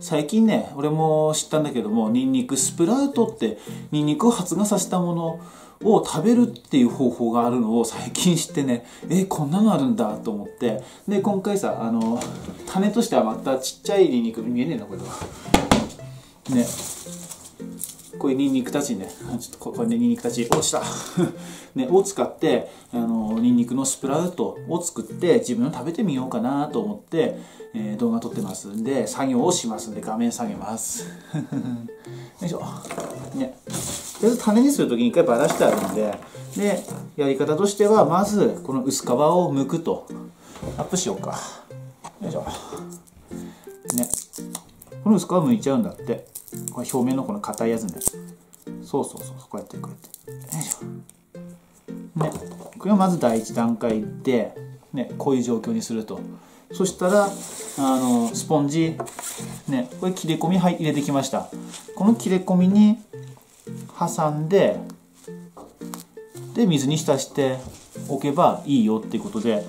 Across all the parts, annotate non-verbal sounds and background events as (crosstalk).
最近ね俺も知ったんだけどもニンニクスプラウトってニンニクを発芽させたものを食べるっていう方法があるのを最近知ってねえこんなのあるんだと思って。で今回さあの種としてはまたちっちゃいニンニク見えねえなこれは。ね。こういうニンニクたちね。ちょっとこれねニンニクたち落ちた。(laughs) ねを使ってあのニンニクのスプラウトを作って自分を食べてみようかなと思って、えー動画撮ってます。んで作業をしますんで画面下げます。(laughs) よいしょ。ね。とりあえず種にする時に一回ばらしてあるんででやり方としてはまずこの薄皮を剥くとアップしようか。よいしょ。ね。この薄皮剥いちゃうんだって。これ表面のこの硬いやつねそうそうそうこうやってこうやって。よいしょ。ね。これがまず第一段階でねこういう状況にすると。そしたらあのスポンジねこれ切れ込み入れてきました。この切れ込みに挟んでで水に浸しておけばいいよっていうことで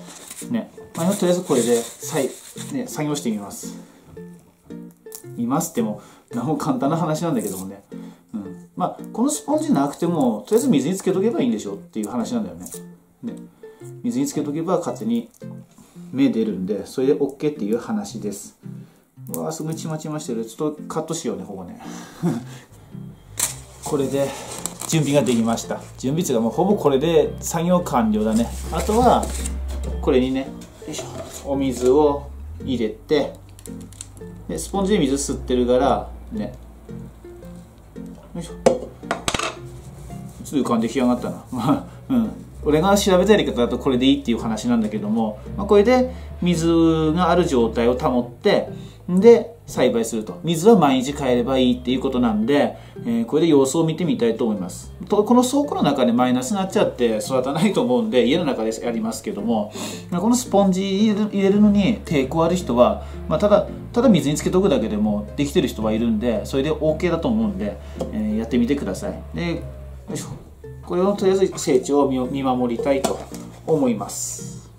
ね、まあ、とりあえずこれでさい、ね、作業してみます。見ますっても何も簡単な話なんだけどもね、うん、まあこのスポンジなくてもとりあえず水につけとけばいいんでしょっていう話なんだよね。ね水につけとけば勝手に芽出るんでそれで OK っていう話です。うわーすごいちまちましてる。ちょっとカットしようねここね。(laughs) これで準備ができました。準備っていうかもうほぼこれで作業完了だね。あとはこれにねよいしょお水を入れてでスポンジで水吸ってるからね。よいしょ。ちょっと浮かんできやがったな。(laughs) まあうん。俺が調べたやり方だとこれでいいっていう話なんだけども、まあ、これで水がある状態を保ってで栽培すると。水は毎日変えればいいっていうことなんで、えーこれで様子を見てみたいと思います。とこの倉庫の中でマイナスになっちゃって育たないと思うんで家の中でやりますけどもこのスポンジ入れる入れるのに抵抗ある人は、まあ、ただただ水につけとくだけでもできてる人はいるんでそれで OK だと思うんで、えーやってみてください。でよいしょ。これをとりあえず成長を見見守りたいと思います。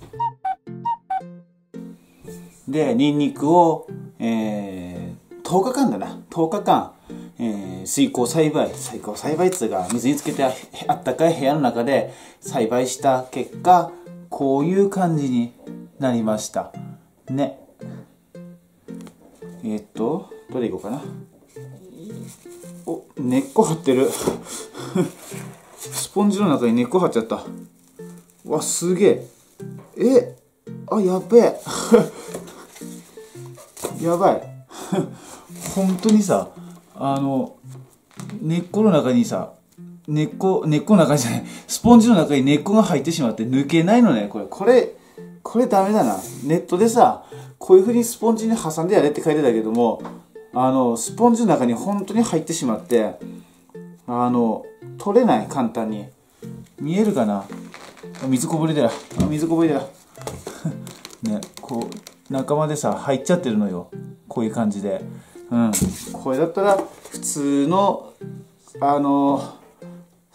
でニンニクを、えー、10日間だな。10日間、えー水耕栽培。水耕栽培っつうか水につけてあったかい部屋の中で栽培した結果こういう感じになりました。ね。えーっとどれいこうかな。お根っこ張ってる。スポンジの中に根っこ張っちゃった。わすげえ。えあやべえ。やばい。本当にさあの根っこの中にさ根っこ根っこの中じゃないスポンジの中に根っこが入ってしまって抜けないのねこれ。これこれダメだな。ネットでさこういうふうにスポンジに挟んでやれって書いてたけどもあのスポンジの中に本当に入ってしまってあの取れない簡単に。見えるかな？水こぼれだよ水こぼれだよ (laughs) ねこう仲間でさ入っちゃってるのよ。こういう感じで。うん。これだったら普通のあの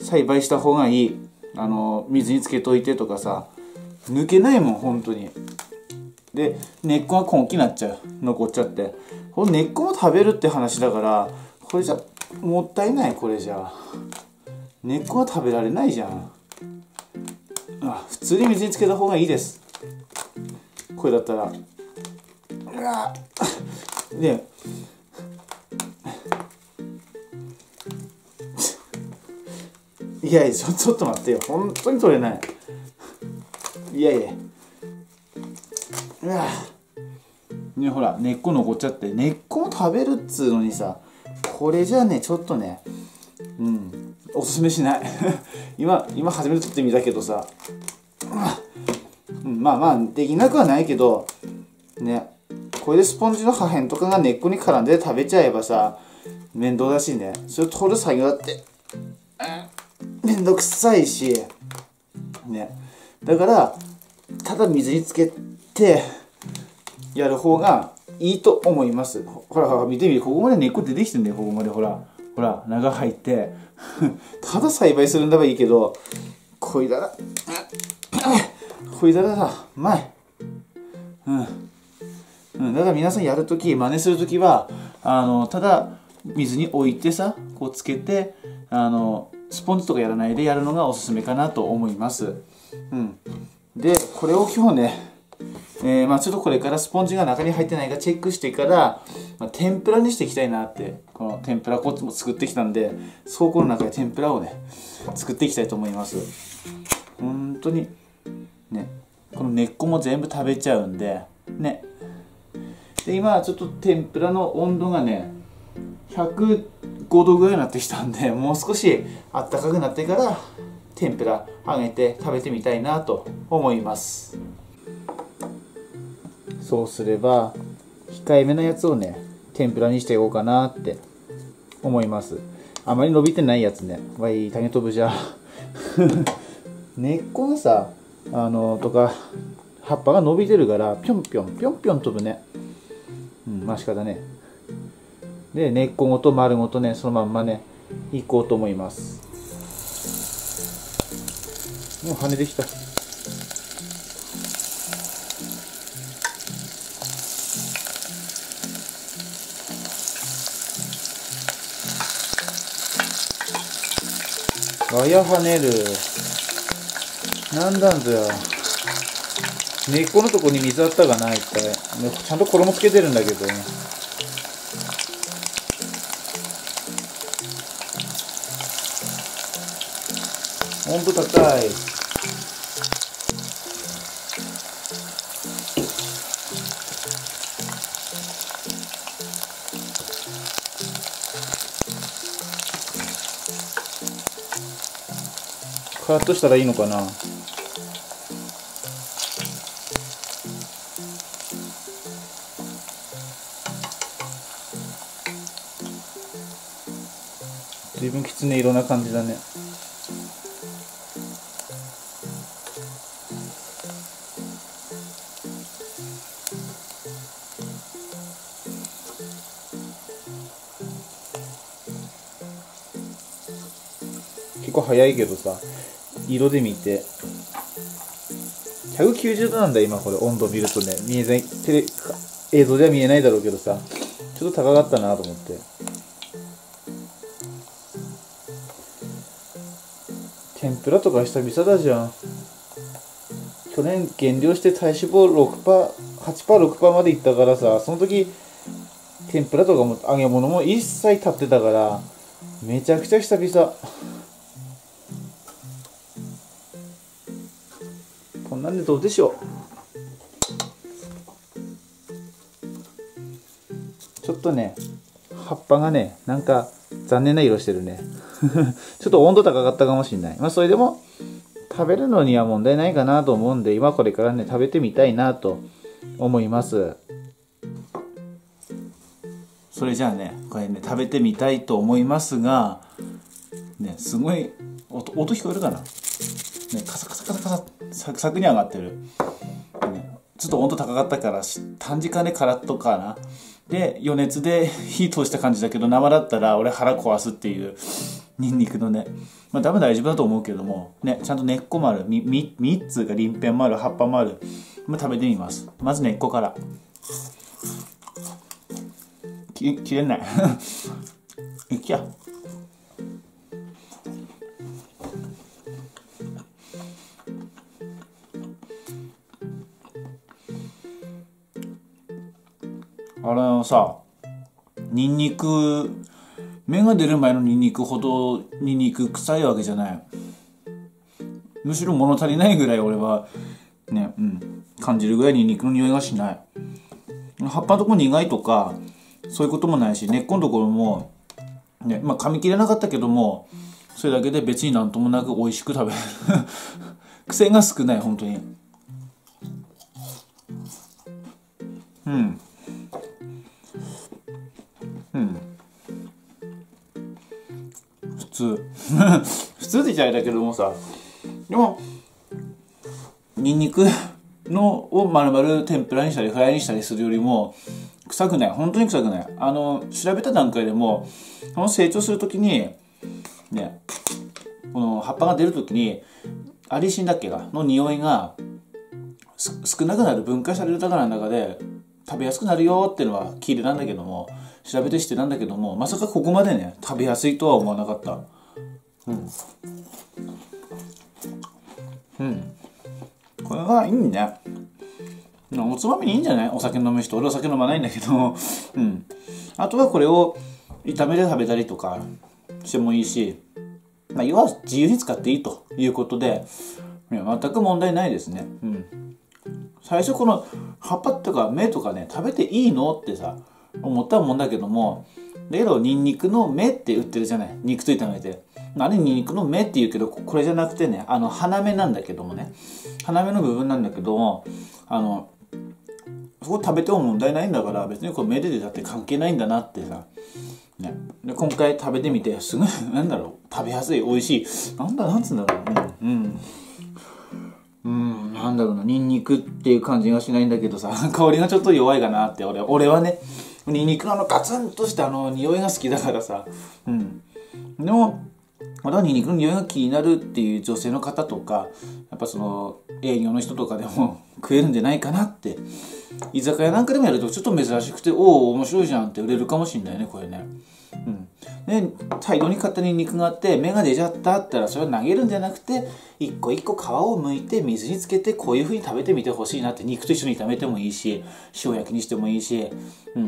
栽培した方がいい。あの水につけといてとかさ。抜けないもん本当に。で根っこが根気になっちゃう。残っちゃって。この根っこも食べるって話だからこれじゃもったいないこれじゃ。根っこは食べられないじゃん。あ普通に水につけた方がいいです。これだったら。うわねいやいやちょ (laughs) ちょっと待ってよ。本当に取れない。いやいや。ねほら根っこ残っちゃって。根っこも食べるっつうのにさこれじゃねちょっとねうんおすすめしない。(laughs) 今今初めて取ってみたけどさ。うんまあまあできなくはないけどね。これでスポンジの破片とかが根っこに絡んで食べちゃえばさ面倒だしね。それを取る作業だって。めんどくさいし。ね。だからただ水につけてやる方がいいと思います。ほらほら見てみ。てここまで根っこ出てきてんだよ。ここまでほら。ほら中入って。(laughs) ただ栽培するんだばいいけどこいだらこいだらさうまい。うん。うん、だから皆さんやるとき真似するときはあのただ水に置いてさこうつけてあのスポンジとかやらないでやるのがおすすめかなと思います、うん、でこれを今日ねえー、まあちょっとこれからスポンジが中に入ってないかチェックしてから、まあ、天ぷらにしていきたいなってこの天ぷら粉も作ってきたんで倉庫の中で天ぷらをね作っていきたいと思います。本当にねこの根っこも全部食べちゃうんでで今ちょっと天ぷらの温度がね105度ぐらいになってきたんでもう少しあったかくなってから天ぷら揚げて食べてみたいなと思います。そうすれば控えめなやつをね天ぷらにしていこうかなって思います。あまり伸びてないやつねわい種飛ぶじゃ (laughs) 根っこがさあのとか葉っぱが伸びてるからぴょんぴょんぴょんぴょん飛ぶね。うんまあ仕方ねで根っこごと丸ごとねそのまんまねいこうと思いますもう跳ねてきたガヤ跳ねる。なんなんだよ。根っこのとこに水あったがないって。ちゃんと衣つけてるんだけど。ね温度高い。カットしたらいいのかな？随分きつね色な感じだね。結構早いけどさ色で見て。190度なんだ今これ。温度見るとね。見えない。テレ映像では見えないだろうけどさ。ちょっと高かったなと思って。天ぷらとか久々だじゃん。去年減量して体脂肪 6%8%6% までいったからさその時天ぷらとかも揚げ物も一切立ってたからめちゃくちゃ久々。こんなんでどうでしょう。ちょっとね葉っぱがねなんか残念な色してるね。(laughs) ちょっと温度高かったかもしれない。まあそれでも食べるのには問題ないかなと思うんで今これからね食べてみたいなと思います。それじゃあねこれね食べてみたいと思いますがねすごい音音聞こえるかな？ねカサカサカサカササクサクに上がってる、ね、ちょっと温度高かったから短時間でカラッとかな。で余熱で (laughs) 火通した感じだけど生だったら俺腹壊すっていうニンニクのね。まあ多分大丈夫だと思うけどもねちゃんと根っこもある。みみ3つが鱗片もある葉っぱもある、まあ、食べてみます。まず根っこから。き切れない。(laughs) いきや。あのさニンニク芽が出る前のニンニクほどニンニク臭いわけじゃない。むしろ物足りないぐらい俺はねうん感じるぐらいニンニクの匂いがしない。葉っぱのとこ苦いとかそういうこともないし根っこのところもねまあ噛み切れなかったけどもそれだけで別になんともなく美味しく食べる。(laughs) 癖が少ない本当に。通。(laughs) 普通って言っちゃいだけどもさ。でもニンニクのを丸々天ぷらにしたりフライにしたりするよりも臭くない。本当に臭くない。あの調べた段階でもこの成長する時にねこの葉っぱが出る時にアリシンだっけがの匂いが少なくなる。分解されるだからの中で食べやすくなるよっていうのは聞いてたんだけども調べてしてたんだけどもまさかここまでね食べやすいとは思わなかった。うん。うん。これがいいね。おつまみにいいんじゃない？お酒飲む人。俺お酒飲まないんだけど。うん。あとはこれを炒めて食べたりとかしてもいいしまあ要は自由に使っていいということで全く問題ないですね。うん。最初この葉っぱとか芽とかね食べていいのってさ思ったもんだけどもだけどニンニクの芽って売ってるじゃない？肉と炒めて。あれニンニクの芽って言うけどこれじゃなくてねあの花芽なんだけどもね。花芽の部分なんだけどもあのそこ食べても問題ないんだから別にこれ芽でだって関係ないんだなってさ。ね、で今回食べてみてすごいなんだろう？食べやすい美味しい。なんだなんつうんだろううん、うん。うんなんだろうなニンニクっていう感じがしないんだけどさ (laughs) 香りがちょっと弱いかなって俺俺はね。ニンニクのあのガツンとしたあの匂いが好きだからさ。うん。でもまだニンニクの匂いが気になるっていう女性の方とかやっぱその営業の人とかでも (laughs) 食えるんじゃないかなって。居酒屋なんかでもやるとちょっと珍しくておお面白いじゃんって売れるかもしんないねこれね。うん。で大量に買ったニンニクがあって芽が出ちゃったったらそれを投げるんじゃなくて一個一個皮を剥いて水につけてこういう風に食べてみてほしいなって肉と一緒に炒めてもいいし塩焼きにしてもいいしう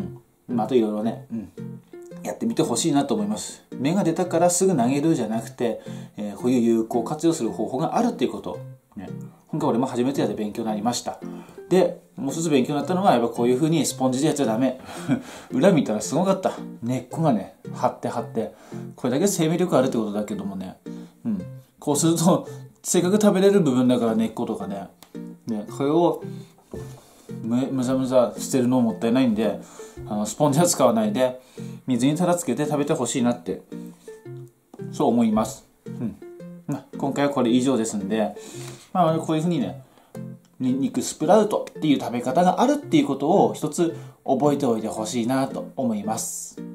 ん。あといろいろねうん。やってみてほしいなと思います。芽が出たからすぐ投げるじゃなくて、えー、こういう有効活用する方法があるっていうこと、ね、今回俺も初めてやって勉強になりました。でもう一つ勉強になったのはやっぱこういう風にスポンジでやっちゃダメ。(laughs) 裏見たらすごかった。根っこがね張って張ってこれだけ生命力あるってことだけどもね。うん。こうすると (laughs) せっかく食べれる部分だから根っことかね。ねこれをむむざむざ捨てるのもったいないんであのスポンジは使わないで水にたらつけて食べてほしいなってそう思います、うん。ま、今回はこれ以上ですんで、まあ、こういうふうにねニンニクスプラウトっていう食べ方があるっていうことを一つ覚えておいてほしいなと思います。